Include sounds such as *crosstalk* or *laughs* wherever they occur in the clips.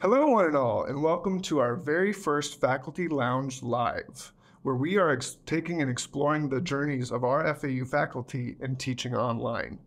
Hello, one and all, and welcome to our very first Faculty Lounge Live, where we are taking and exploring the journeys of our FAU faculty in teaching online.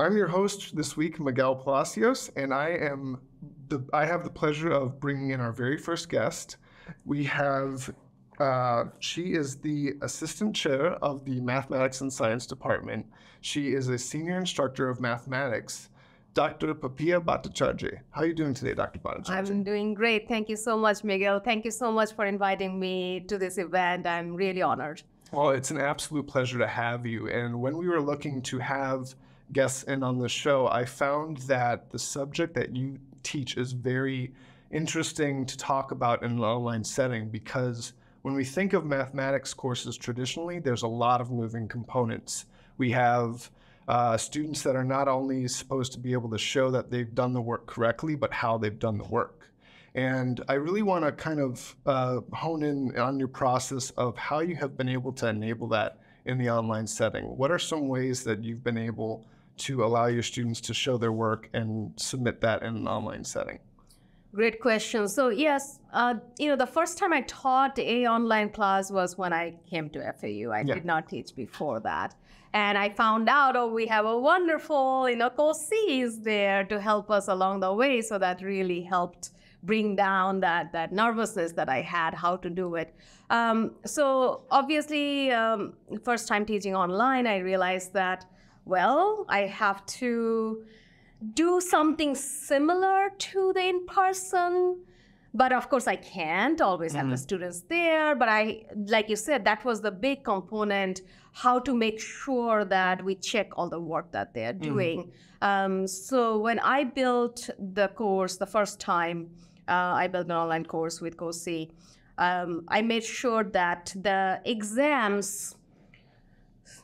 I'm your host this week, Miguel Palacios, and I am the I have the pleasure of bringing in our very first guest. We have uh, she is the assistant chair of the mathematics and science department. She is a senior instructor of mathematics. Dr. Papiya Bhattacharjee. How are you doing today, Dr. Bhattacharjee? I'm doing great. Thank you so much, Miguel. Thank you so much for inviting me to this event. I'm really honored. Well, it's an absolute pleasure to have you. And when we were looking to have guests in on the show, I found that the subject that you teach is very interesting to talk about in an online setting because when we think of mathematics courses traditionally, there's a lot of moving components. We have uh, students that are not only supposed to be able to show that they've done the work correctly, but how they've done the work. And I really want to kind of uh, hone in on your process of how you have been able to enable that in the online setting. What are some ways that you've been able to allow your students to show their work and submit that in an online setting? Great question. So yes, uh, you know, the first time I taught a online class was when I came to FAU. I Yeah. did not teach before that. And I found out, oh, we have a wonderful, you know, COSI is there to help us along the way. So that really helped bring down that, that nervousness that I had, how to do it. Um, so obviously, um, first time teaching online, I realized that, well, I have to do something similar to the in person but of course i can't always have the students there but i like you said that was the big component how to make sure that we check all the work that they're doing. Um, so when i built the course the first time uh, i built an online course with cosi um, i made sure that the exams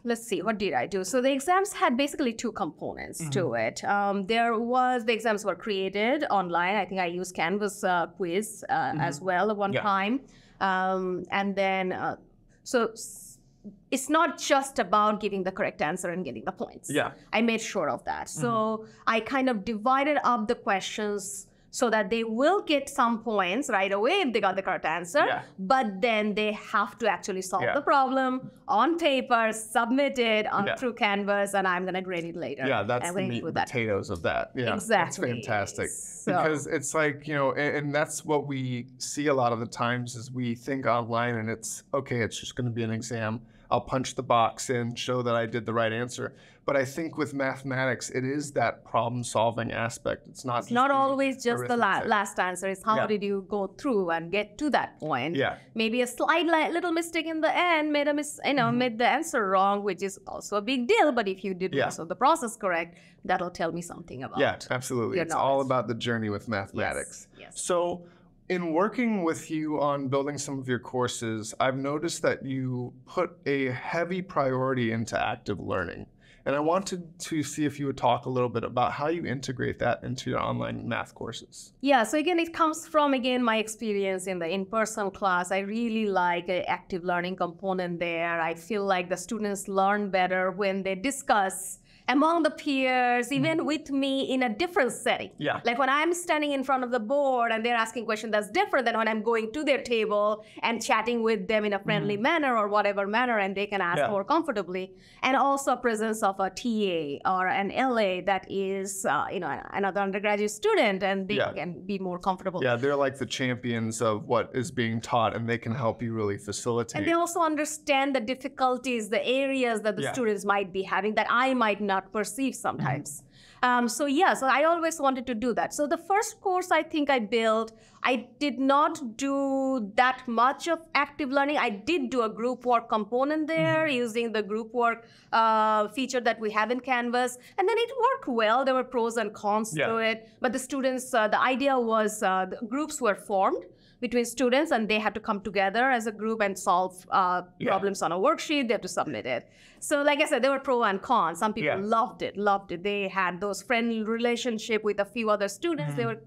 let's see what did i do? So the exams had basically two components to it. Um, there was the exams were created online. I think i used canvas uh, quiz uh, as well at one Yeah. time. Um, and then uh, so it's not just about giving the correct answer and getting the points. Yeah. i made sure of that. So i kind of divided up the questions so that they will get some points right away if they got the correct answer Yeah. but then they have to actually solve Yeah. the problem on paper, submit it on, Yeah. through Canvas, and I'm going to grade it later. Yeah, that's the meat and that. potatoes of that. Yeah, That's Exactly. fantastic. So- Because it's like, you know, and, and that's what we see a lot of the times is we think online and it's, okay, it's just going to be an exam. I'll punch the box in, show that I did the right answer. But I think with mathematics, it is that problem solving aspect. It's not It's not always just the la- last answer. It's how Yeah. did you go through and get to that point. Yeah. Maybe a slight li- little mistake in the end made a mis- you know mm-hmm. made the answer wrong, which is also a big deal. But if you did. Yeah. of the process correct, that'll tell me something about. Yeah, absolutely. It's all about the journey with mathematics. yes. So, in working with you on building some of your courses, I've noticed that you put a heavy priority into active learning. And I wanted to see if you would talk a little bit about how you integrate that into your online math courses. Yeah, so again, it comes from again my experience in the in-person class. I really like an active learning component there. I feel like the students learn better when they discuss among the peers, even with me in a different setting. Yeah. Like when I'm standing in front of the board and they're asking questions that's different than when I'm going to their table and chatting with them in a friendly manner or whatever manner and they can ask Yeah. more comfortably. And also a presence of a TA or an LA that is, uh, you know, another undergraduate student and they Yeah. can be more comfortable. Yeah, they're like the champions of what is being taught, and they can help you really facilitate. And they also understand the difficulties, the areas that the Yeah. students might be having that I might not perceive sometimes. Mm-hmm. Um, so yeah, so I always wanted to do that. So the first course I think I built, I did not do that much of active learning. I did do a group work component there Mm-hmm. using the group work uh, feature that we have in Canvas, and then it worked well. There were pros and cons to it, but the students, uh, the idea was uh, the groups were formed between students and they had to come together as a group and solve uh, Yeah. problems on a worksheet. They have to submit it. So, like I said, there were pro and cons. Some people Yeah. loved it, loved it. They had those friendly relationship with a few other students. Mm-hmm. They were,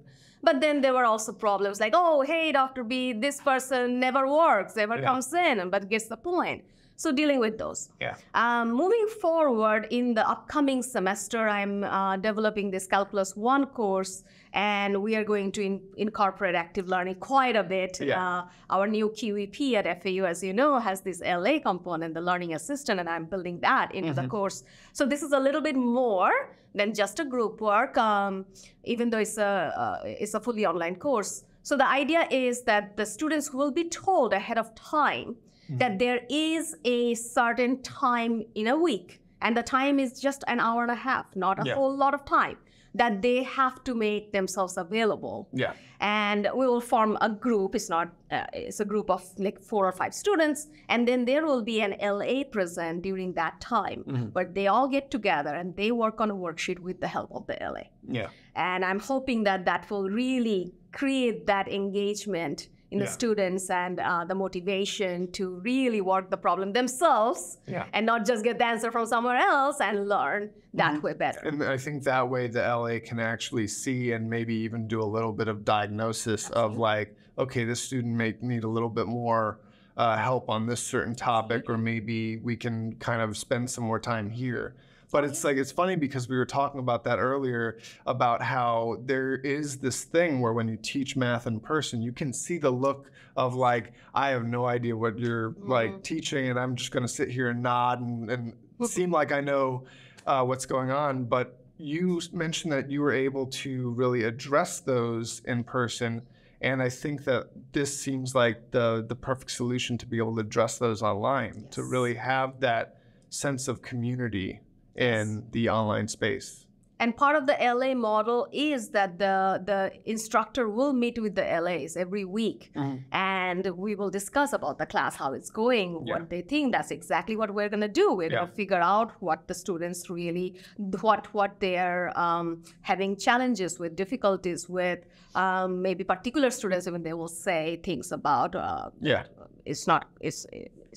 but then there were also problems like, oh, hey, Dr. B, this person never works, never Yeah. comes in, but gets the point. So dealing with those. Yeah. Um, moving forward in the upcoming semester, I'm uh, developing this Calculus One course, and we are going to in- incorporate active learning quite a bit. Yeah. Uh, our new QEP at FAU, as you know, has this LA component, the learning assistant, and I'm building that into the course. So this is a little bit more than just a group work, um, even though it's a uh, it's a fully online course. So the idea is that the students will be told ahead of time that there is a certain time in a week, and the time is just an hour and a half, not a Yeah. whole lot of time, that they have to make themselves available. Yeah. and we will form a group. It's not uh, it's a group of like four or five students. And then there will be an la present during that time. But they all get together and they work on a worksheet with the help of the la Yeah. and i'm hoping that that will really create that engagement in the Yeah. students and uh, the motivation to really work the problem themselves Yeah. and not just get the answer from somewhere else and learn that way better And I think that way the LA can actually see and maybe even do a little bit of diagnosis of like, okay, this student may need a little bit more uh, help on this certain topic, or maybe we can kind of spend some more time here. But it's like it's funny because we were talking about that earlier about how there is this thing where when you teach math in person, you can see the look of like I have no idea what you're like teaching, and I'm just going to sit here and nod and, and seem like I know uh, what's going on. But you mentioned that you were able to really address those in person. And I think that this seems like the, the perfect solution to be able to address those online, to really have that sense of community in the online space. And part of the LA model is that the, the instructor will meet with the LAs every week and we will discuss about the class, how it's going, Yeah. what they think. That's exactly what we're going to do. We're Yeah. going to figure out what the students really, what, what they're um, having challenges with, difficulties with. Um, maybe particular students, even they will say things about uh, Yeah. it's not it's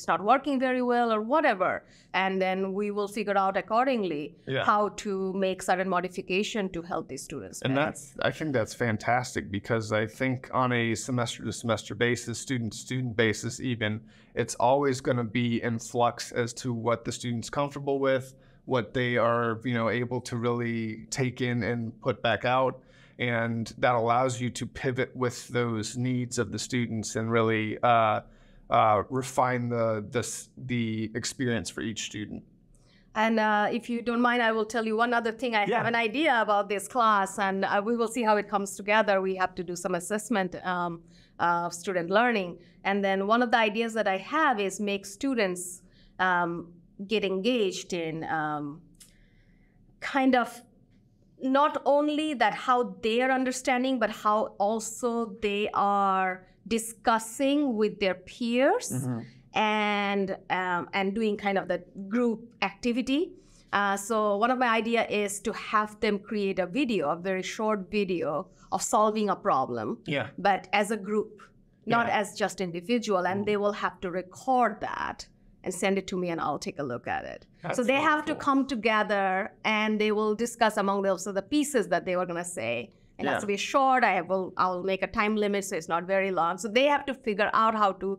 it's not working very well or whatever and then we will figure out accordingly Yeah. how to make certain modification to help these students And better. that's, I think that's fantastic because I think on a semester to semester basis, student student basis, even, it's always going to be in flux as to what the student's comfortable with, what they are, you know, able to really take in and put back out. And that allows you to pivot with those needs of the students and really uh, uh, refine the, the, the experience for each student. and uh, if you don't mind i will tell you one other thing i Yeah. have an idea about this class and uh, we will see how it comes together we have to do some assessment um, of student learning and then one of the ideas that i have is make students um, get engaged in um, kind of not only that how they are understanding but how also they are discussing with their peers and um, and doing kind of the group activity. Uh, so one of my idea is to have them create a video a very short video of solving a problem Yeah. but as a group not Yeah. as just individual and they will have to record that and send it to me and i'll take a look at it. So they have to come together and they will discuss among themselves the pieces that they were going to say it Yeah. has to be short i will i'll make a time limit so it's not very long so they have to figure out how to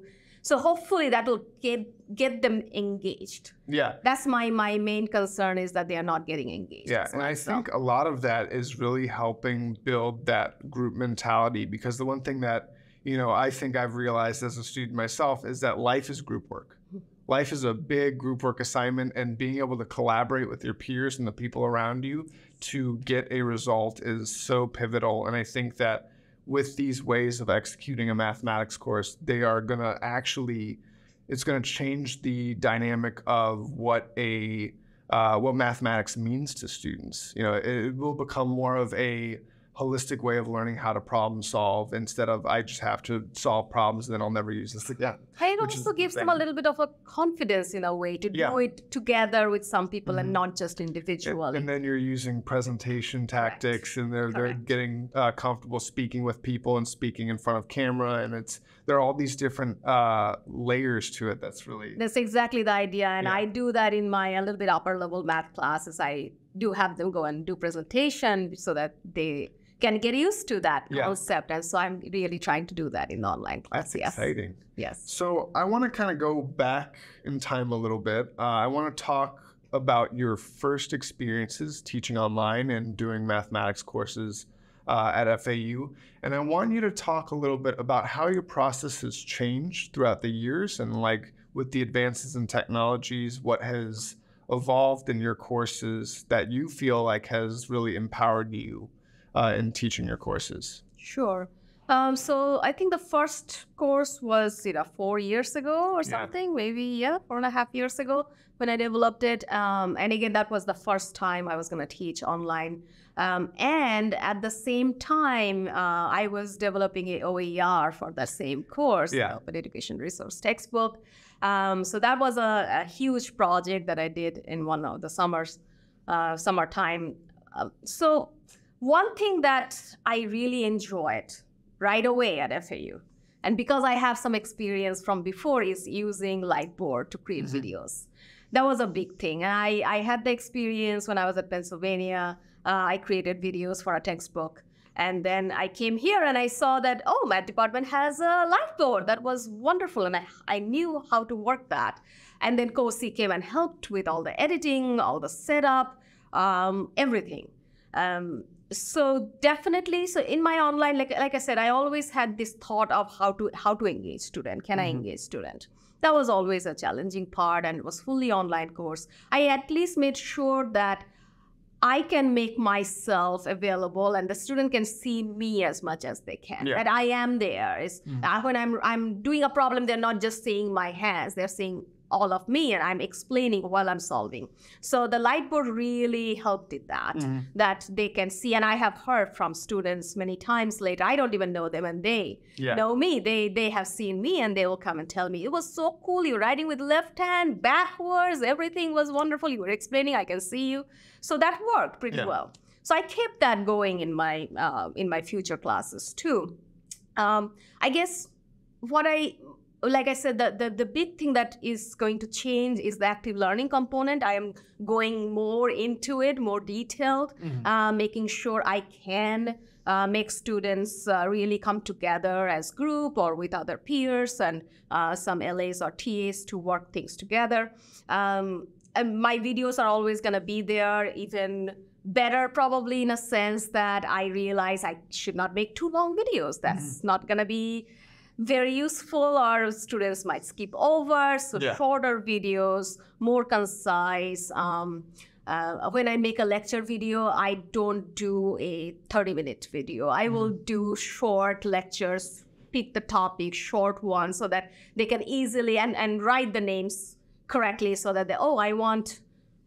so hopefully that will get get them engaged Yeah. that's my my main concern is that they are not getting engaged Yeah, and I well. So- think a lot of that is really helping build that group mentality because the one thing that, you know, I think I've realized as a student myself is that life is group work. Mm-hmm. Life is a big group work assignment and being able to collaborate with your peers and the people around you to get a result is so pivotal and I think that with these ways of executing a mathematics course, they are going to actually it's going to change the dynamic of what a uh, what mathematics means to students. You know, it, it will become more of a holistic way of learning how to problem solve instead of I just have to solve problems and then I'll never use this again. And it also the gives them a little bit of a confidence in a way to Yeah. do it together with some people and Mhm. not just individually. and then you're using presentation tactics, and they're they're getting uh, comfortable speaking with people and speaking in front of camera, and it's there are all these different uh, layers to it. That's really That's exactly the idea. And Yeah. I do that in my a little bit upper level math classes. I do have them go and do presentation so that they can get used to that Yeah. concept. And so I'm really trying to do that in the online class. That's yes. exciting. Yes. So I want to kind of go back in time a little bit. Uh, I want to talk about your first experiences teaching online and doing mathematics courses uh, at FAU. And I want you to talk a little bit about how your process has changed throughout the years and like with the advances in technologies, what has evolved in your courses that you feel like has really empowered you uh, in teaching your courses. Sure. Um, so I think the first course was you know four years ago or Yeah. something, maybe yeah, four and a half years ago when I developed it. Um, and again, that was the first time I was going to teach online. Um, and at the same time, uh, I was developing a OER for that same course, Yeah. Open Education Resource Textbook. Um, so that was a, a huge project that I did in one of the summers, uh, summertime. Um, so one thing that I really enjoyed right away at FAU, and because I have some experience from before, is using Lightboard to create Mhm. videos. That was a big thing. And I, I had the experience when I was at Pennsylvania. Uh, I created videos for a textbook. And then I came here and I saw that, oh, my department has a Lightboard. That was wonderful. And I, I knew how to work that. And then COSI came and helped with all the editing, all the setup, um, everything. Um, so definitely, so in my online, like like I said, I always had this thought of how to how to engage student. Can I Mhm. engage student? That was always a challenging part, and it was fully online course. I at least made sure that I can make myself available, and the student can see me as much as they can. Yeah. That I am there. Is Mhm. uh, when I'm I'm doing a problem, they're not just seeing my hands; they're seeing all of me, and I'm explaining while I'm solving. So the Lightboard really helped with that Mhm. that they can see. And I have heard from students many times later. I don't even know them, and they Yeah. know me. They they have seen me, and they will come and tell me it was so cool. You're writing with left hand backwards. Everything was wonderful. You were explaining. I can see you. So that worked pretty Yeah. well. So I kept that going in my uh, in my future classes too. Um, I guess what I like I said, the, the the big thing that is going to change is the active learning component. I am going more into it, more detailed, Mhm. uh, making sure I can uh, make students uh, really come together as group or with other peers and uh, some LAs or TAs to work things together. Um, and my videos are always going to be there, even better probably in a sense that I realize I should not make too long videos. That's not going to be very useful or students might skip over. So Yeah. shorter videos, more concise. Um, uh, when I make a lecture video, I don't do a 30 minute video. I will do short lectures, pick the topic, short one, so that they can easily and, and write the names correctly so that they, oh, I want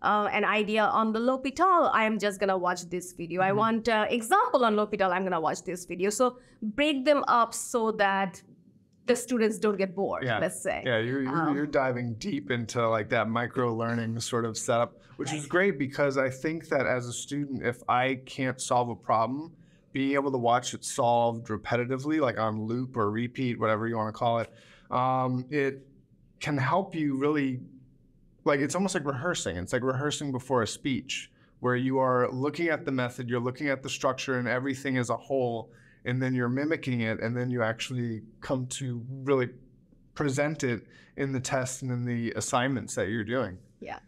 uh, an idea on the L'Hopital, I'm just gonna watch this video. I want uh, example on L'Hopital, I'm gonna watch this video. So break them up so that the students don't get bored, Yeah. let's say. Yeah, you're, you're, Um, you're diving deep into like that micro learning sort of setup, which is great because I think that as a student, if I can't solve a problem, being able to watch it solved repetitively, like on loop or repeat, whatever you want to call it, um, it can help you really, like it's almost like rehearsing. It's like rehearsing before a speech where you are looking at the method, you're looking at the structure and everything as a whole, and then you're mimicking it, and then you actually come to really present it in the tests and in the assignments that you're doing. Yeah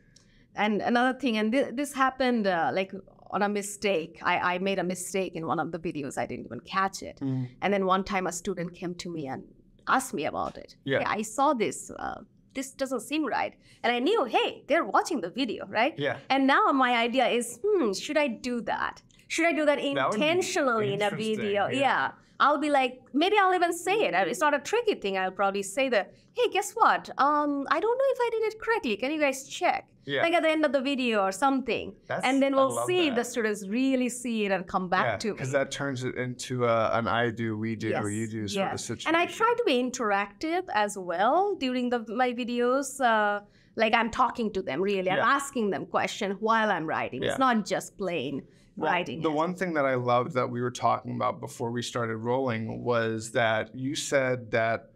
and another thing, and thi- this happened uh, like on a mistake. I, I made a mistake in one of the videos. I didn't even catch it. And then one time a student came to me and asked me about it. Yeah. Hey, I saw this. Uh, this doesn't seem right. And I knew, hey, they're watching the video, right? Yeah. And now my idea is, hmm, should I do that? Should I do that That intentionally in a video? yeah. Yeah. I'll be like, maybe I'll even say it. It's not a tricky thing. I'll probably say that, hey, guess what? Um, I don't know if I did it correctly. Can you guys check? Yeah. Like at the end of the video or something. That's- and then we'll see if the students really see it and come back to me. because that turns it into a, an I do, we do, you do sort of yes. situation. And I try to be interactive as well during the my videos. Uh, like I'm talking to them really. I'm Yeah. asking them questions while I'm writing. Yeah. It's not just plain Well, writing. The it. one thing that I loved that we were talking about before we started rolling was that you said that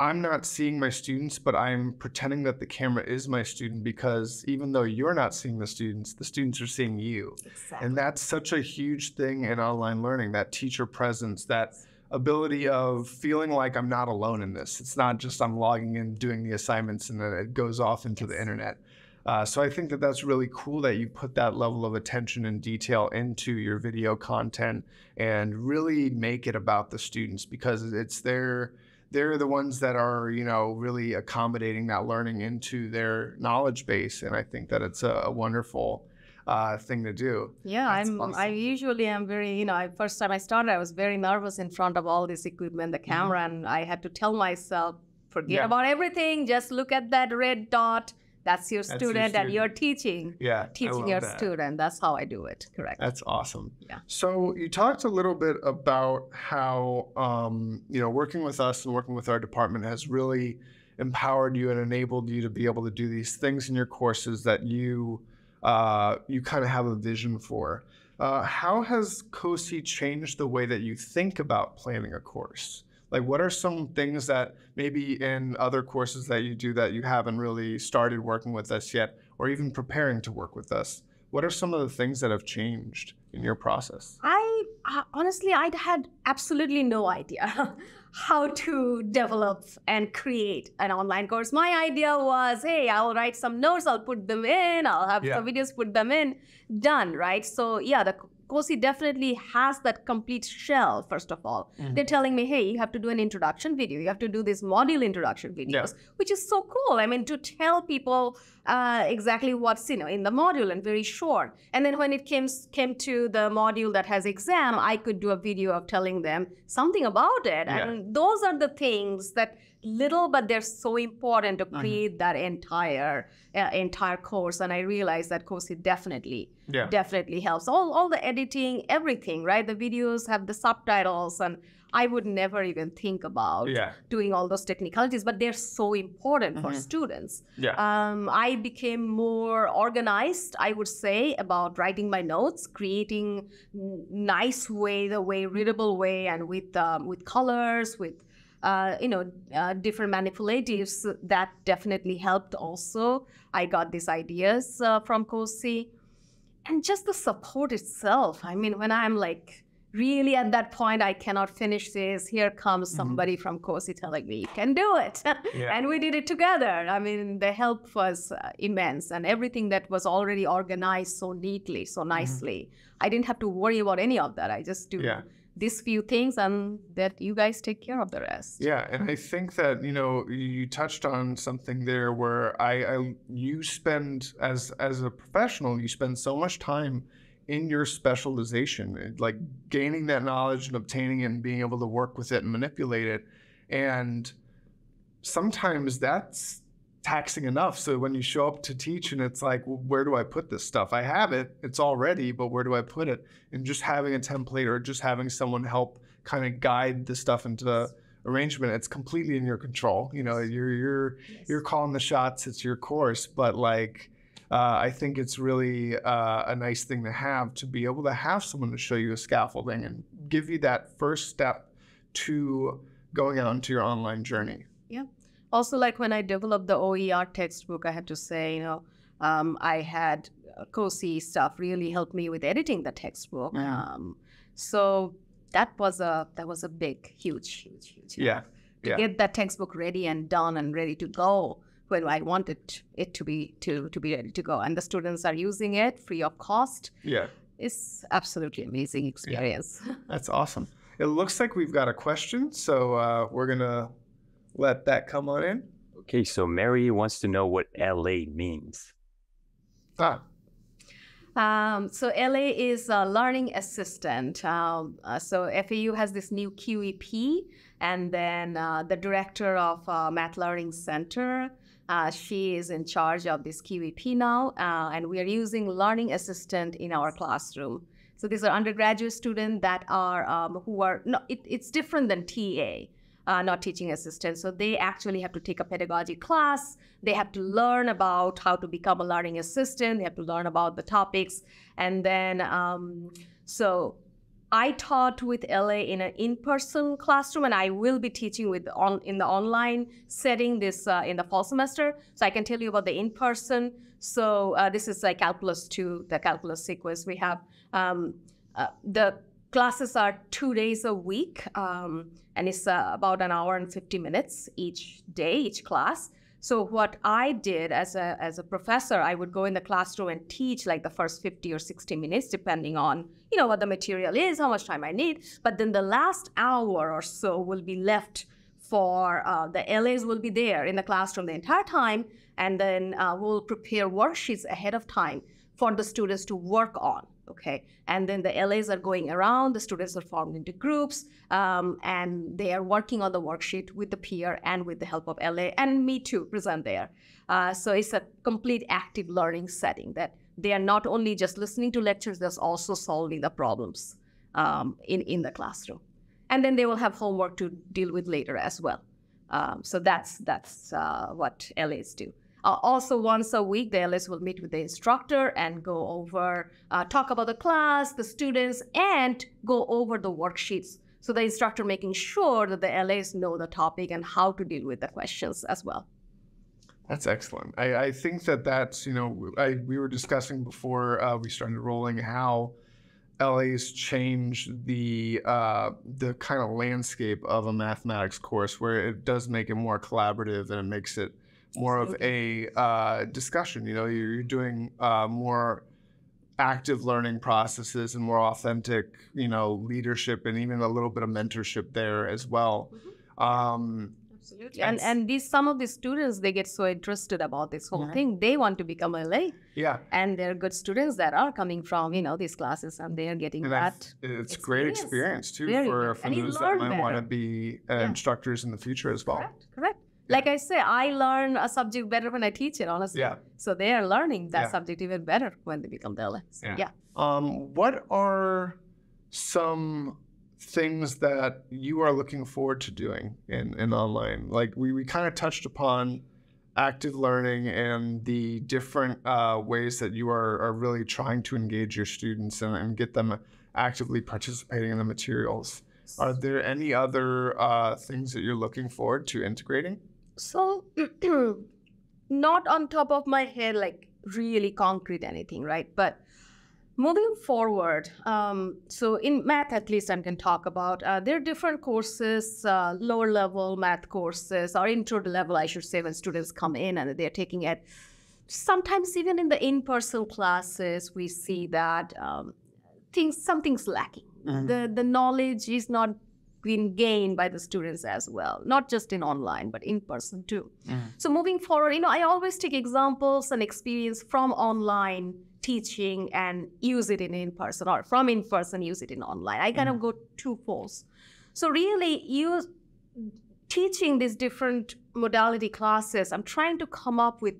I'm not seeing my students, but I'm pretending that the camera is my student because even though you're not seeing the students, the students are seeing you. Exactly. And that's such a huge thing in online learning that teacher presence, that ability of feeling like I'm not alone in this. It's not just I'm logging in, doing the assignments, and then it goes off into the internet. Uh, so I think that that's really cool that you put that level of attention and detail into your video content and really make it about the students because it's their they're the ones that are you know really accommodating that learning into their knowledge base and i think that it's a, a wonderful uh, thing to do Yeah, That's I'm. awesome. I usually am very. You know, I, first time I started, I was very nervous in front of all this equipment, the camera, and I had to tell myself, forget Mm-hmm. Yeah. about everything. Just look at that red dot. That's your That's your student, and you're teaching, yeah teaching your that. student. That's how I do it. Correct. That's awesome. Yeah. So you talked a little bit about how um, you know working with us and working with our department has really empowered you and enabled you to be able to do these things in your courses that you uh, you kind of have a vision for. Uh, how has COSI changed the way that you think about planning a course? Like, what are some things that maybe in other courses that you do that you haven't really started working with us yet, or even preparing to work with us? What are some of the things that have changed in your process? I honestly, I had absolutely no idea *laughs* how to develop and create an online course. My idea was, hey, I'll write some notes, I'll put them in, I'll have Yeah. some videos, put them in, done, right? So yeah, the COSI definitely has that complete shell. First of all, Mhm. they're telling me, hey, you have to do an introduction video, you have to do this module introduction videos, which is so cool. I mean, to tell people uh, exactly what's you know in the module and very short. And then when it came came to the module that has exam, I could do a video of telling them something about it. Yeah. And those are the things that little, but they're so important to create that entire uh, entire course. And I realized that course it definitely Yeah. definitely helps. All all the editing, everything, right? The videos have the subtitles and. I would never even think about Yeah. doing all those technicalities, but they're so important for Mhm. students. Yeah. Um, I became more organized, I would say, about writing my notes, creating nice way, the way readable way, and with um, with colors, with uh, you know uh, different manipulatives. That definitely helped. Also, I got these ideas uh, from COSI, and just the support itself. I mean, when I'm like really at that point i cannot finish this here comes somebody from cosi telling me you can do it *laughs* Yeah. and we did it together i mean the help was uh, immense and everything that was already organized so neatly so nicely i didn't have to worry about any of that i just do Yeah. These few things and that you guys take care of the rest. Yeah, and I think that you know you touched on something there where I, I you spend as as a professional you spend so much time in your specialization, like gaining that knowledge and obtaining it and being able to work with it and manipulate it, and sometimes that's taxing enough. So when you show up to teach and it's like, well, where do I put this stuff? I have it, it's all ready, but where do I put it? And just having a template or just having someone help kind of guide the stuff into arrangement, it's completely in your control. You know, you're you're you're calling the shots. It's your course, but like. Uh, I think it's really uh, a nice thing to have to be able to have someone to show you a scaffolding and give you that first step to going out into your online journey. Also like when i developed the oer textbook i have to say you know um, i had uh, cosi stuff really helped me with editing the textbook Mhm. um, so that was a that was a big huge huge huge. Yeah, to yeah. get that textbook ready and done and ready to go when i wanted it to be to to be ready to go and the students are using it free of cost Yeah, it's absolutely amazing experience *laughs* that's awesome. It looks like we've got a question, so uh, we're gonna let that come on in. Okay, so Mary wants to know what LA means. Ah, Um, so LA is a learning assistant. Um, uh, so FAU has this new QEP, and then uh, the director of uh, Math Learning Center, uh, she is in charge of this QEP now, uh, and we are using learning assistant in our classroom. So these are undergraduate students that are um, who are no, it, it's different than TA. Uh, not teaching assistants. So they actually have to take a pedagogy class. They have to learn about how to become a learning assistant. They have to learn about the topics. And then, um, so I taught with LA in an in-person classroom, and I will be teaching with on in the online setting this uh, in the fall semester. So I can tell you about the in-person. So uh, this is like calculus two, the calculus sequence we have. Um, uh, the classes are two days a week, um, and it's uh, about an hour and 50 minutes each day, each class. So what I did as a as a professor, I would go in the classroom and teach like the first 50 or 60 minutes, depending on you know what the material is, how much time I need. But then the last hour or so will be left for uh, the LAs will be there in the classroom the entire time, and then uh, we'll prepare worksheets ahead of time for the students to work on okay? And then the LAs are going around, the students are formed into groups, um, and they are working on the worksheet with the peer and with the help of LA, and me too, present there. Uh, so it's a complete active learning setting that they are not only just listening to lectures, they're also solving the problems um, in, in the classroom. And then they will have homework to deal with later as well. Um, so that's, that's uh, what LAs do. Uh, also, once a week, the LS will meet with the instructor and go over, uh, talk about the class, the students, and go over the worksheets. So the instructor making sure that the LAs know the topic and how to deal with the questions as well. That's excellent. I, I think that that's, you know, I, we were discussing before uh, we started rolling how LA's changed the uh, the kind of landscape of a mathematics course where it does make it more collaborative and it makes it more of a uh, discussion. You know, you're, you're doing uh, more active learning processes and more authentic, you know, leadership and even a little bit of mentorship there as well. Mm-hmm. Um, Absolutely. And and these some of the students they get so interested about this whole mm-hmm. thing. They want to become LA. Yeah. And they're good students that are coming from, you know, these classes and they're getting and that. It's experience. great experience too Very for, for those that might want to be uh, yeah. instructors in the future as well. Correct. Correct like I say, I learn a subject better when I teach it, honestly. Yeah. So they are learning that yeah. subject even better when they become the LS. Yeah. yeah. Um, what are some things that you are looking forward to doing in, in online? Like we, we kind of touched upon active learning and the different uh, ways that you are, are really trying to engage your students and, and get them actively participating in the materials. Are there any other uh, things that you're looking forward to integrating? So, *clears throat* not on top of my head, like really concrete anything, right? But moving forward, um, so in math, at least I can talk about, uh, there are different courses, uh, lower level math courses, or intro level, I should say, when students come in and they're taking it. Sometimes even in the in-person classes, we see that um, things something's lacking. Mm-hmm. The the knowledge is not been gained by the students as well, not just in online, but in person too. Mm. So moving forward, you know, I always take examples and experience from online teaching and use it in in person, or from in person use it in online. I kind mm. of go two folds. So really, use teaching these different modality classes. I'm trying to come up with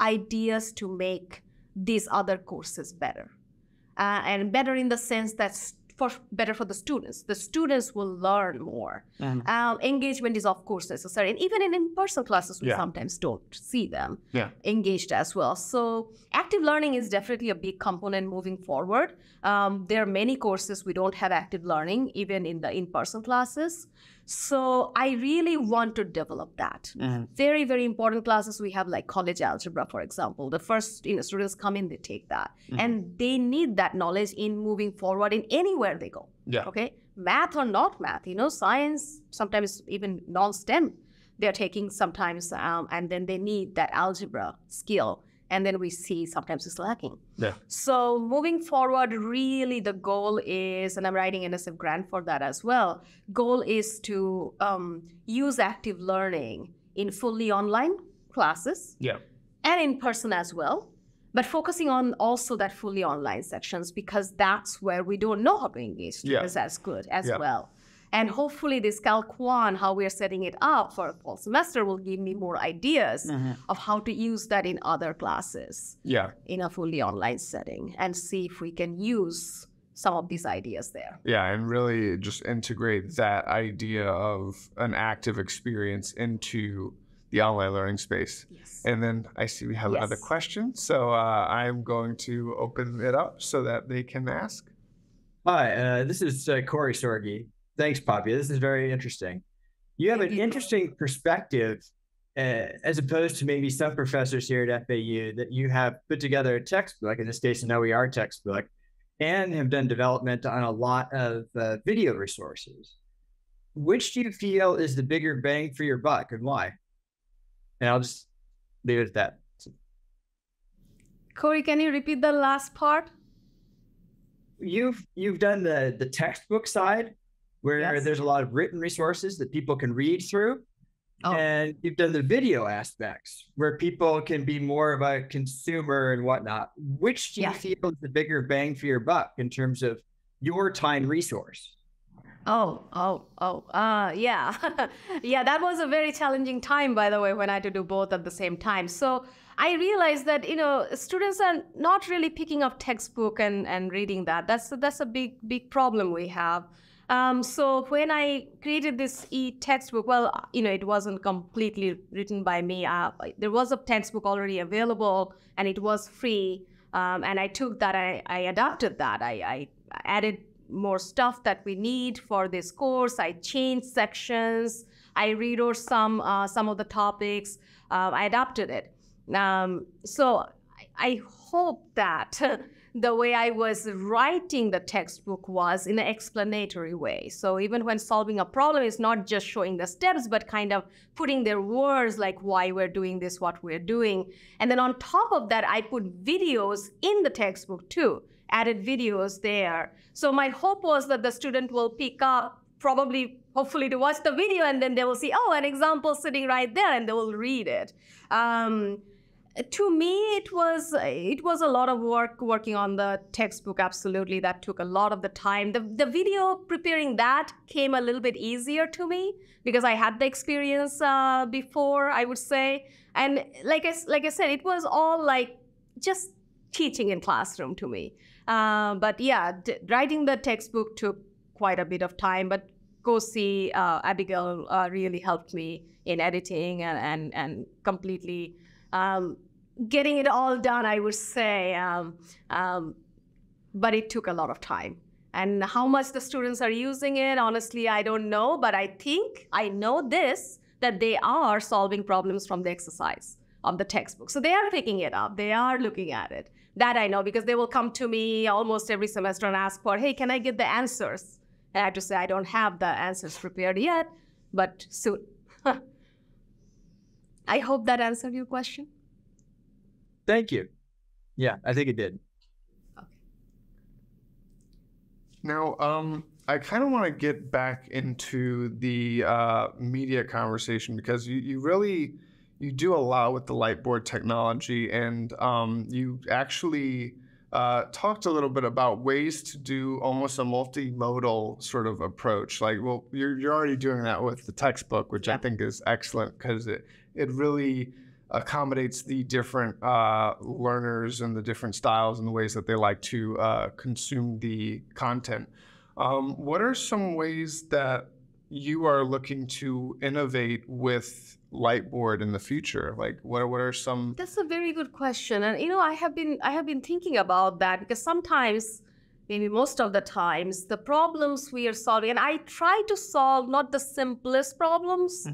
ideas to make these other courses better, uh, and better in the sense that for better for the students. The students will learn more. Mm-hmm. Um, engagement is of course necessary, and even in in-person classes, we yeah. sometimes don't see them yeah. engaged as well. So active learning is definitely a big component moving forward. Um, there are many courses we don't have active learning, even in the in-person classes. So I really want to develop that. Mm-hmm. Very, very important classes we have like college algebra, for example. The first you know, students come in, they take that. Mm-hmm. And they need that knowledge in moving forward in anywhere they go. Yeah. Okay. Math or not math, you know, science, sometimes even non-STEM, they're taking sometimes, um, and then they need that algebra skill and then we see sometimes it's lacking. Yeah. So moving forward, really the goal is, and I'm writing NSF grant for that as well. Goal is to um, use active learning in fully online classes. Yeah. And in person as well, but focusing on also that fully online sections because that's where we don't know how to engage students yeah. as good as yeah. well. And hopefully, this Calc One, how we're setting it up for a fall semester, will give me more ideas mm-hmm. of how to use that in other classes. Yeah. In a fully online setting and see if we can use some of these ideas there. Yeah, and really just integrate that idea of an active experience into the online learning space. Yes. And then I see we have yes. another question. So uh, I'm going to open it up so that they can ask. Hi, uh, this is uh, Corey Sorgi. Thanks, Poppy. This is very interesting. You have an interesting perspective uh, as opposed to maybe some professors here at FAU that you have put together a textbook, in this case, an OER textbook, and have done development on a lot of uh, video resources. Which do you feel is the bigger bang for your buck and why? And I'll just leave it at that. Corey, can you repeat the last part? you've you've done the the textbook side where Yes. there's a lot of written resources that people can read through Oh. and you've done the video aspects where people can be more of a consumer and whatnot which do you feel is the bigger bang for your buck in terms of your time resource Oh, oh, oh, uh, yeah. *laughs* yeah, that was a very challenging time, by the way, when I had to do both at the same time. So I realized that, you know, students are not really picking up textbook and, and reading that. That's, that's a big, big problem we have. Um, so when I created this e-textbook, well, you know, it wasn't completely written by me. Uh, there was a textbook already available and it was free. Um, and I took that, I, I adapted that. I, I added more stuff that we need for this course. I changed sections. I rewrote some uh, some of the topics. Uh, I adapted it. Um, so I, I hope that *laughs* the way I was writing the textbook was in an explanatory way. So even when solving a problem, it's not just showing the steps, but kind of putting their words like why we're doing this, what we're doing. And then on top of that, I put videos in the textbook too added videos there. So my hope was that the student will pick up, probably, hopefully, to watch the video, and then they will see, oh, an example sitting right there, and they will read it. Um, to me, it was it was a lot of work working on the textbook. Absolutely, that took a lot of the time. The the video preparing that came a little bit easier to me because I had the experience uh, before. I would say, and like I like I said, it was all like just teaching in classroom to me. Uh, but yeah, writing the textbook took quite a bit of time. But COSI, uh, Abigail uh, really helped me in editing and and, and completely um, getting it all done. I would say, um, um, but it took a lot of time. And how much the students are using it, honestly, I don't know. But I think I know this that they are solving problems from the exercise of the textbook. So they are picking it up. They are looking at it. That I know because they will come to me almost every semester and ask for, hey, can I get the answers? And I have to say, I don't have the answers prepared yet, but soon. *laughs* I hope that answered your question. thank you yeah i think it did Okay. Now, um, I kind of want to get back into the uh, media conversation because you, you really you do a lot with the Lightboard technology, and um, you actually uh, talked a little bit about ways to do almost a multimodal sort of approach. Like, well, you're you're already doing that with the textbook, which I think is excellent because it it really accommodates the different uh, learners and the different styles and the ways that they like to uh, consume the content. Um, what are some ways that you are looking to innovate with Lightboard in the future? Like, what what are some? That's a very good question, and you know, I have been I have been thinking about that because sometimes, maybe most of the times, the problems we are solving, and I try to solve not the simplest problems,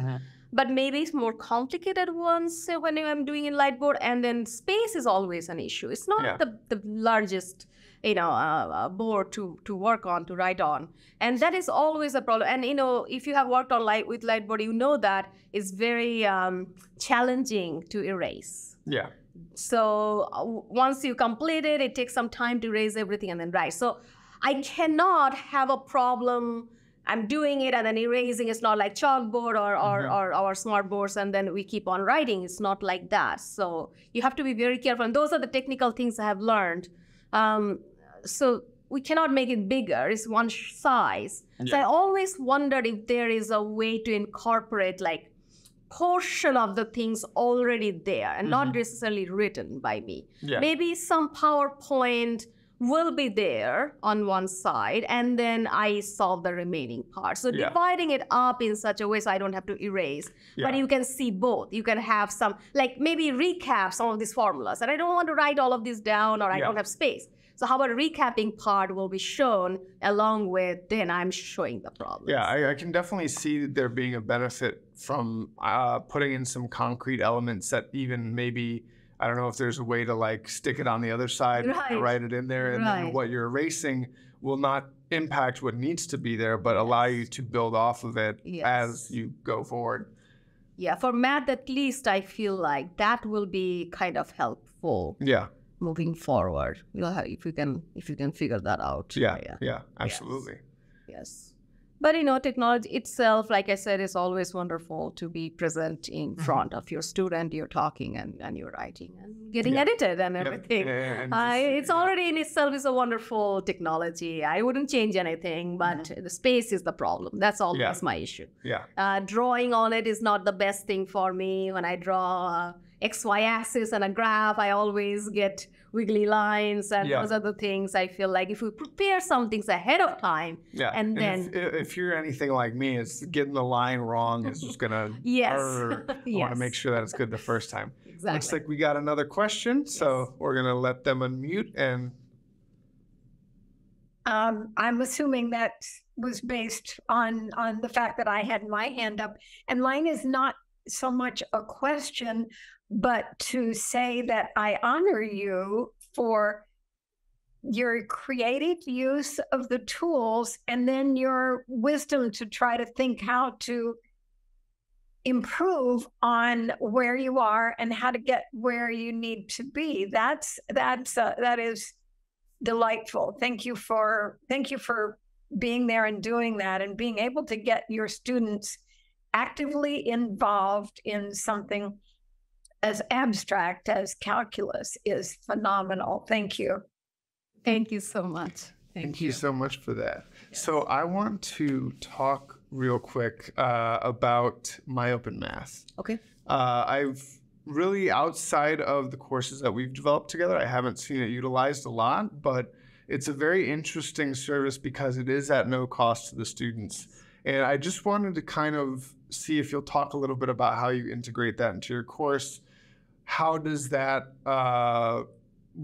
but maybe it's more complicated ones when I'm doing in Lightboard, and then space is always an issue. It's not Yeah. the the largest you know uh, uh, board to to work on to write on. And that is always a problem. And you know if you have worked on light with lightboard you know that it's very um, challenging to erase. Yeah, so uh, once you complete it it takes some time to erase everything and then write. So i cannot have a problem i'm doing it and then erasing. It's not like chalkboard or or, Mhm. or our smart boards and then we keep on writing. It's not like that. So you have to be very careful. And those are the technical things i have learned. Um, so we cannot make it bigger. It's one size. So i always wondered if there is a way to incorporate like portion of the things already there and not necessarily written by me. Yeah. maybe some powerpoint will be there on one side and then i solve the remaining part so Yeah. dividing it up in such a way so i don't have to erase but you can see both you can have some like maybe recap some of these formulas and i don't want to write all of this down or i Yeah. don't have space So how about recapping part will be shown along with then I'm showing the problem. Yeah, I, I, can definitely see there being a benefit from uh, putting in some concrete elements that even maybe I don't know if there's a way to like stick it on the other side, right. write it in there, and right. then what you're erasing will not impact what needs to be there, but allow you to build off of it yes. as you go forward. Yeah, for math at least, I feel like that will be kind of helpful. Yeah. Moving forward, you know, if you can if you can figure that out. Yeah, yeah, yeah absolutely. yes. yes. But you know, technology itself, like I said, is always wonderful to be present in mm-hmm. front of your student. You're talking and, and you're writing and getting yeah. edited and everything. Yeah, uh, it's already in itself is a wonderful technology. I wouldn't change anything, but mm-hmm. the space is the problem. That's always yeah. my issue. Yeah. Uh, drawing on it is not the best thing for me. When I draw uh, x y axis and a graph, I always get wiggly lines and yeah. those other things. I feel like if we prepare some things ahead of time, yeah, and, and then if, if, you're anything like me, it's getting the line wrong is just gonna. *laughs* yes. *laughs* yes. I want to make sure that it's good the first time. *laughs* exactly. Looks like we got another question, so yes. we're gonna let them unmute and. Um, I'm assuming that was based on on the fact that I had my hand up, and mine is not so much a question, but to say that I honor you for your creative use of the tools and then your wisdom to try to think how to improve on where you are and how to get where you need to be. That's that's uh, that is delightful. Thank you for thank you for being there and doing that and being able to get your students actively involved in something as abstract as calculus is phenomenal. Thank you. Thank you so much. Thank, Thank you. you. so much for that. So I want to talk real quick uh, about MyOpenMath. Okay. Uh, I've really outside of the courses that we've developed together, I haven't seen it utilized a lot, but it's a very interesting service because it is at no cost to the students. And I just wanted to kind of see if you'll talk a little bit about how you integrate that into your course how does that uh,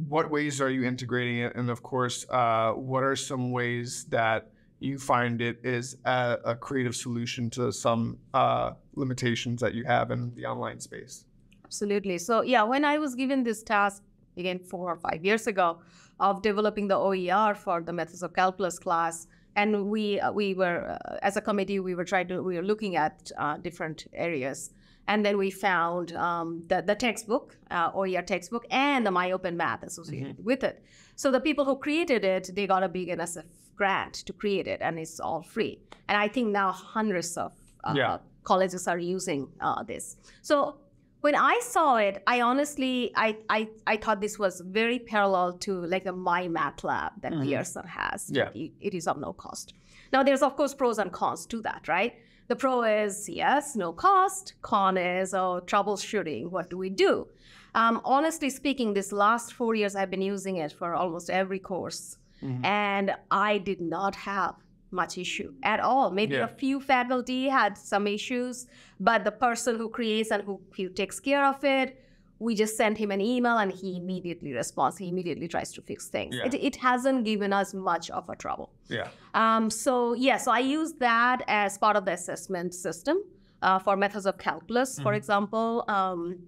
what ways are you integrating it? And of course uh, what are some ways that you find it is a, a creative solution to some uh, limitations that you have in the online space? Absolutely. So yeah when i was given this task again four or five years ago of developing the oer for the methods of calculus class and we uh, we were uh, as a committee we were trying to we were looking at uh, different areas and then we found um, the, the textbook, uh, OER textbook, and the MyOpenMath associated mm-hmm. with it. So the people who created it, they got a big NSF grant to create it, and it's all free. And I think now hundreds of uh, yeah. colleges are using uh, this. So when I saw it, I honestly, I, I, I thought this was very parallel to like the MyMathLab that mm-hmm. Pearson has. Yeah. it is of no cost. Now, there's of course pros and cons to that, right? The pro is yes, no cost. Con is oh, troubleshooting. What do we do? Um, honestly speaking, this last four years I've been using it for almost every course, mm-hmm. and I did not have much issue at all. Maybe yeah. a few faculty had some issues, but the person who creates and who, who takes care of it we just send him an email and he immediately responds. He immediately tries to fix things. Yeah. It, it hasn't given us much of a trouble. Yeah. Um, so yeah, so I use that as part of the assessment system uh, for methods of calculus, mm-hmm. for example. Um,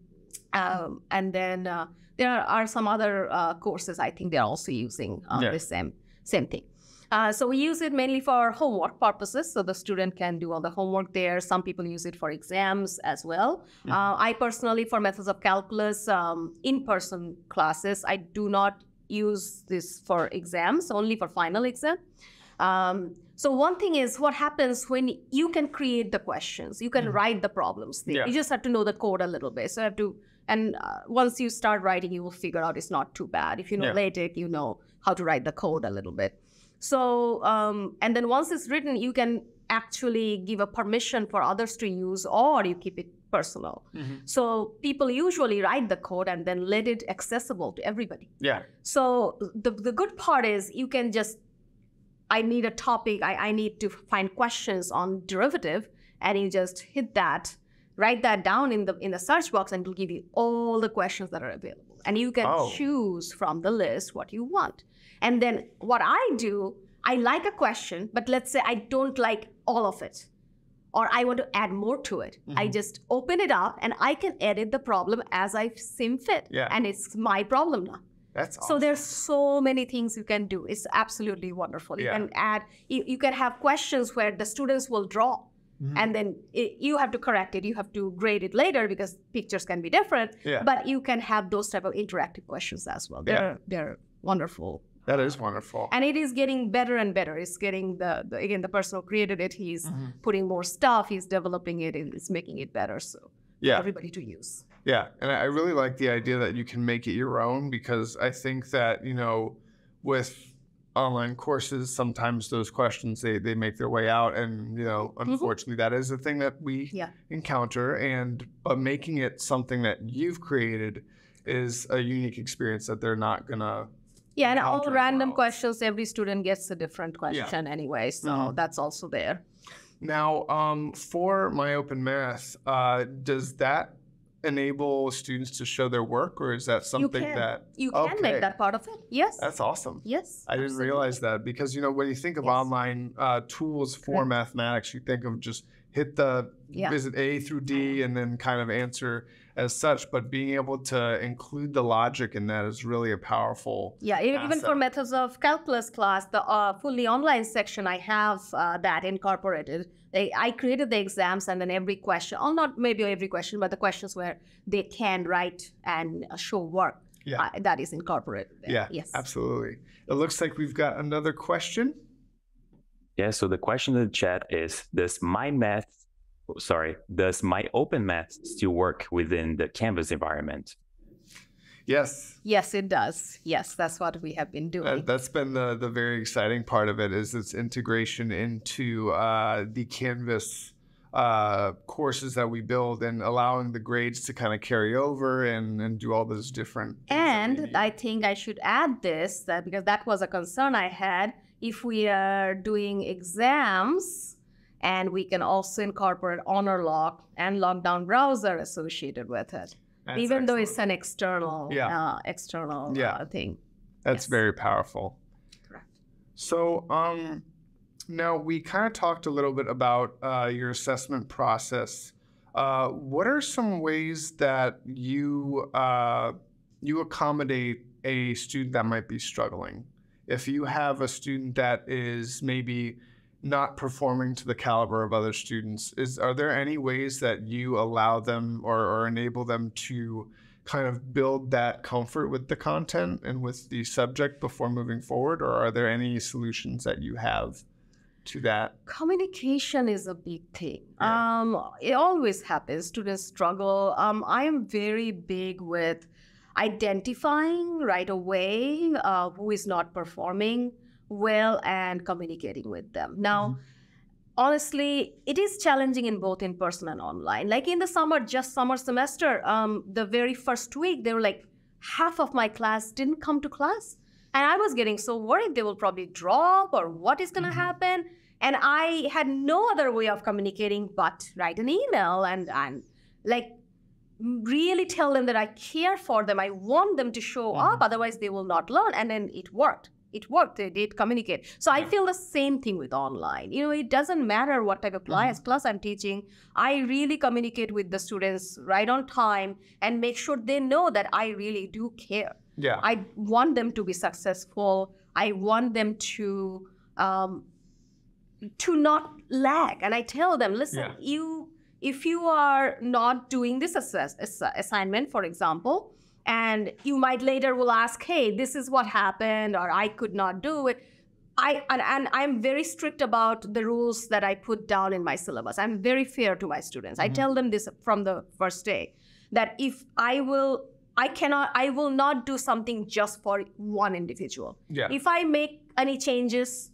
um, and then uh, there are some other uh, courses I think they're also using uh, yeah. the same same thing. Uh, so we use it mainly for homework purposes, so the student can do all the homework there. Some people use it for exams as well. Mm-hmm. Uh, I personally, for methods of calculus, um, in-person classes, I do not use this for exams, only for final exam. Um, so one thing is what happens when you can create the questions, you can mm-hmm. write the problems. Yeah. You just have to know the code a little bit. So you have to, and uh, once you start writing, you will figure out it's not too bad. If you know yeah. LaTeX, you know how to write the code a little bit. So, um, and then once it's written, you can actually give a permission for others to use, or you keep it personal. Mm-hmm. So people usually write the code and then let it accessible to everybody. Yeah. So the the good part is you can just, I need a topic, I, I need to find questions on derivative, and you just hit that write that down in the in the search box and it'll give you all the questions that are available and you can Oh. choose from the list what you want and then what i do i like a question but let's say i don't like all of it or i want to add more to it Mm-hmm. i just open it up and i can edit the problem as i seem fit Yeah. and it's my problem now That's awesome. so there's so many things you can do. It's absolutely wonderful. You Yeah. can add, you, you can have questions where the students will draw, Mm-hmm. and then it, you have to correct it. You have to grade it later because pictures can be different. Yeah. But you can have those type of interactive questions as well. They're they're wonderful, that is wonderful. and it is getting better and better. It's getting the, the again the person who created it. He's Mm-hmm. putting more stuff. He's developing it. and It's making it better. So yeah. everybody to use. Yeah, and I really like the idea that you can make it your own because I think that you know, with online courses, sometimes those questions they they make their way out, and you know, unfortunately, that is a thing that we Yeah. encounter. And but making it something that you've created is a unique experience that they're not gonna. Yeah, and all random questions. Every student gets a different question anyway, so Mhm. that's also there. Now, um, for MyOpenMath, uh, does that enable students to show their work, or is that something you that you can Okay. make that part of it. Yes. that's awesome? yes. I didn't realize that because you know when you think of Yes. online uh, tools for Correct. mathematics, you think of just hit the Yeah. visit A through D and then kind of answer as such. But being able to include the logic in that is really a powerful. Yeah, e- even for methods of calculus class, the uh, fully online section, I have uh, that incorporated. They, I created the exams and then every question, or not maybe every question, but the questions where they can write and uh, show work, Yeah. uh, that is incorporated. There. Yeah, Yes. absolutely. It looks like we've got another question. Yeah, so the question in the chat is Does my math, oh, sorry, does my open math still work within the Canvas environment? Yes, Yes, it does. Yes, that's what we have been doing. that, that's been the the very exciting part of it is its integration into uh, the Canvas uh, courses that we build and allowing the grades to kind of carry over and, and do all those different. things that we And. I think I should add this that because that was a concern I had. If we are doing exams, and we can also incorporate Honorlock and lockdown browser associated with it, That's even though it's an external, Yeah. uh, external Yeah. uh, thing. That's Yes. very powerful. Correct. So, um, now we kind of talked a little bit about uh, your assessment process. Uh, what are some ways that you uh, you accommodate a student that might be struggling? If you have a student that is maybe not performing to the caliber of other students, is are there any ways that you allow them or, or enable them to kind of build that comfort with the content and with the subject before moving forward, or are there any solutions that you have to that? Communication is a big thing. Yeah. Um, it always happens. Students struggle. Um, I am very big with identifying right away uh, who is not performing well and communicating with them. Now, mm-hmm. honestly, it is challenging in both in person and online. Like in the summer, just summer semester, um, the very first week, they were like, half of my class didn't come to class. And I was getting so worried they will probably drop or what is going to mm-hmm. happen. And I had no other way of communicating but write an email and, and like really tell them that I care for them. I want them to show up, mm-hmm. otherwise, they will not learn. And then it worked. It worked. They did communicate. So I feel the same thing with online. You know, it doesn't matter what type of class, class I'm teaching. I really communicate with the students right on time and make sure they know that I really do care. Yeah. I want them to be successful. I want them to um, to not lag. And I tell them, listen, Yeah. you if you are not doing this ass- assignment, for example, and you might later will ask, hey, this is what happened, or I could not do it. I and, and I'm very strict about the rules that I put down in my syllabus. I'm very fair to my students. I mm-hmm. tell them this from the first day that if I will I cannot I will not do something just for one individual. Yeah. If I make any changes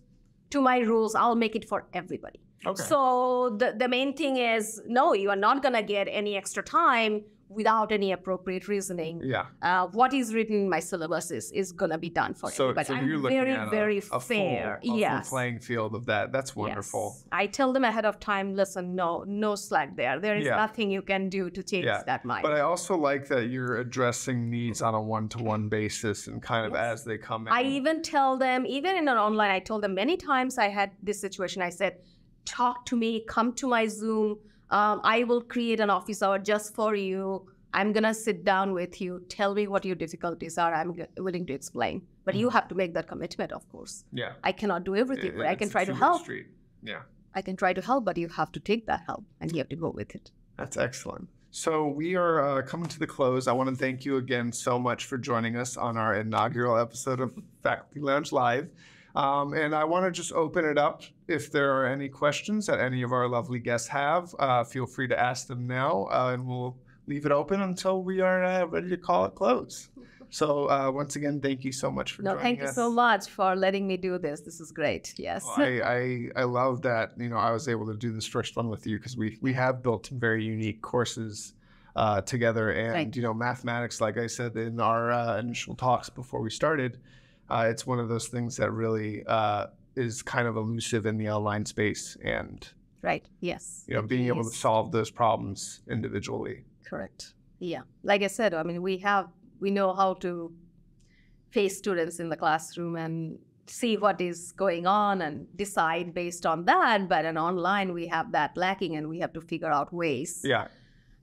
to my rules, I'll make it for everybody. Okay. So the, the main thing is no, you are not gonna get any extra time without any appropriate reasoning. Yeah. Uh, what is written in my syllabus is, is going to be done for So, you. But so I'm you're looking very, at a, very a fair. Full, yes. full playing field of that. That's wonderful. Yes. I tell them ahead of time, listen, no, no slack there. There is Yeah. nothing you can do to change Yeah, that mind. But I also like that you're addressing needs on a one-to-one basis and kind of Yes. as they come in. I even tell them, even in an online, I told them many times I had this situation. I said, talk to me, come to my Zoom. Um, I will create an office hour just for you. I'm going to sit down with you. Tell me what your difficulties are. I'm g- willing to explain. But you have to make that commitment, of course. yeah. I cannot do everything, but I can try to help. Street. Yeah. I can try to help, but you have to take that help and you have to go with it. That's excellent. So we are uh, coming to the close. I want to thank you again so much for joining us on our inaugural episode of Faculty Lounge Live. Um, and I want to just open it up. If there are any questions that any of our lovely guests have, uh, feel free to ask them now, uh, and we'll leave it open until we are uh, ready to call it close. So uh, once again, thank you so much for No, joining thank you us. so much for letting me do this. This is great. Yes. Well, I, I I love that you know I was able to do this first one with you because we we have built very unique courses uh, together and Right. you know mathematics like I said in our uh, initial talks before we started uh, it's one of those things that really uh, is kind of elusive in the online space and right. Yes. you know being able to solve those problems individually Correct. Yeah. Like I said, I mean, we have, we know how to face students in the classroom and see what is going on and decide based on that. But in online, we have that lacking and we have to figure out ways yeah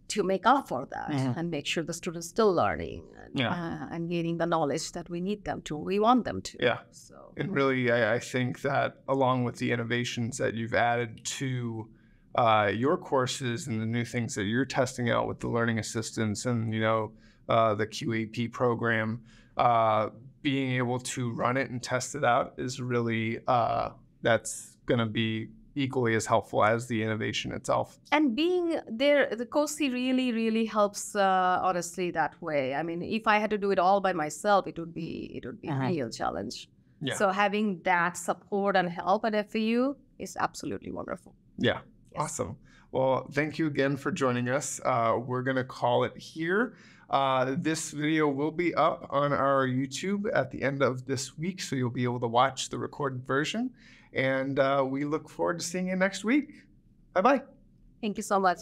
to make up for that Mhm. and make sure the students still learning and, Yeah. uh, and gaining the knowledge that we need them to, we want them to. Yeah. So, And really, I, I think that along with the innovations that you've added to uh, your courses and the new things that you're testing out with the learning assistants and you know uh, the QAP program, uh, being able to run it and test it out is really uh, that's going to be equally as helpful as the innovation itself. and being there the COSI really really helps uh, honestly that way i mean if i had to do it all by myself it would be it would be Uh-huh. a real challenge Yeah. so having that support and help at fau is absolutely wonderful Yeah. Yes. Awesome. Well, thank you again for joining us. Uh, we're going to call it here. Uh, this video will be up on our YouTube at the end of this week, so you'll be able to watch the recorded version. And uh, we look forward to seeing you next week. Bye bye. thank you so much